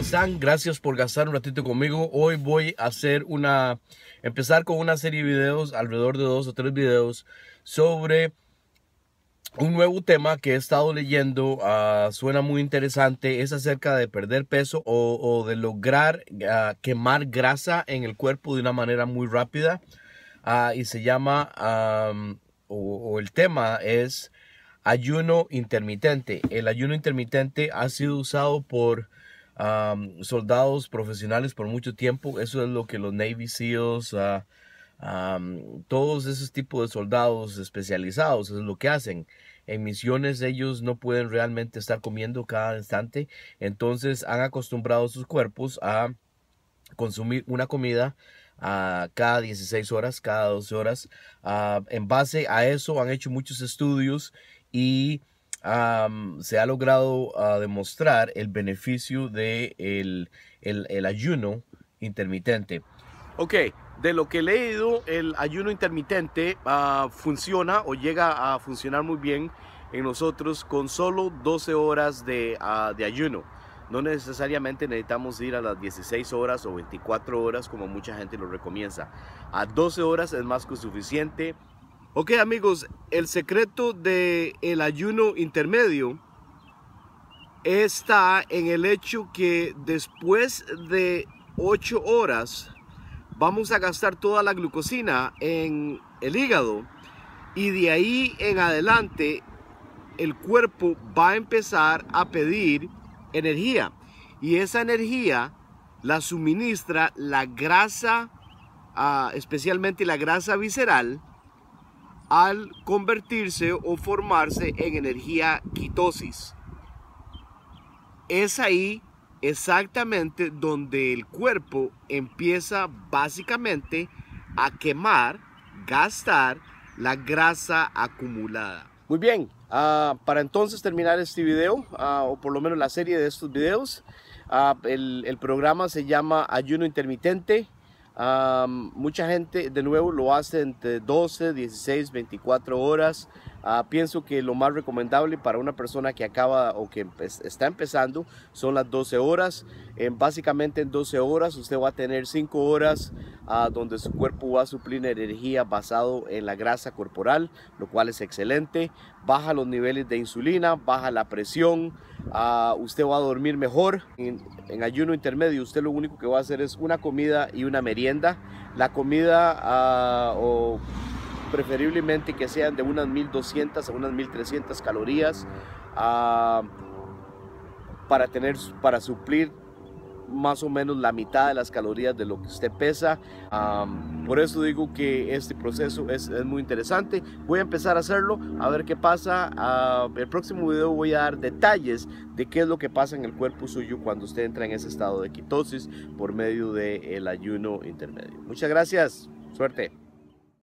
están? Gracias por gastar un ratito conmigo. Hoy voy a hacer una, empezar con una serie de videos, alrededor de dos o tres videos, sobre un nuevo tema que he estado leyendo. Ah, suena muy interesante. Es acerca de perder peso o, de lograr ah, quemar grasa en el cuerpo de una manera muy rápida. Ah, y se llama, o el tema es ayuno intermitente. El ayuno intermitente ha sido usado por soldados profesionales por mucho tiempo. Eso es lo que los Navy SEALs, uh, todos esos tipos de soldados especializados, es lo que hacen. En misiones ellos no pueden realmente estar comiendo cada instante, entonces han acostumbrado sus cuerpos a consumir una comida a cada 16 horas, cada 12 horas. en base a eso han hecho muchos estudios y se ha logrado ah, demostrar el beneficio de el, ayuno intermitente. Ok, de lo que he leído, el ayuno intermitente ah, funciona o llega a funcionar muy bien en nosotros con solo 12 horas de, ah, de ayuno. No necesariamente necesitamos ir a las 16 horas o 24 horas como mucha gente lo recomienda. A 12 horas es más que suficiente. Ok amigos, el secreto del el ayuno intermedio está en el hecho que después de 8 horas vamos a gastar toda la glucosina en el hígado y de ahí en adelante el cuerpo va a empezar a pedir energía y esa energía la suministra la grasa, ah, especialmente la grasa visceral, al convertirse o formarse en energía quitosis. Es ahí exactamente donde el cuerpo empieza básicamente a quemar, gastar la grasa acumulada. Muy bien, ah, para entonces terminar este video, ah, o por lo menos la serie de estos videos, ah, el, el programa se llama Ayuno Intermitente mucha gente de nuevo lo hace entre 12, 16, 24 horas. Ah, pienso que lo más recomendable para una persona que acaba o que está empezando son las 12 horas. básicamente en 12 horas usted va a tener 5 horas ah, donde su cuerpo va a suplir energía basado en la grasa corporal, lo cual es excelente. Baja los niveles de insulina, baja la presión, ah, usted va a dormir mejor. En, en, ayuno intermedio usted lo único que va a hacer es una comida y una merienda. La comida o preferiblemente que sean de unas 1200 a unas 1300 calorías ah, para tener para suplir más o menos la mitad de las calorías de lo que usted pesa. por eso digo que este proceso es, muy interesante. Voy a empezar a hacerlo, a ver qué pasa. Ah, el próximo video voy a dar detalles de qué es lo que pasa en el cuerpo suyo cuando usted entra en ese estado de quitosis por medio del ayuno intermedio. Muchas gracias. Suerte.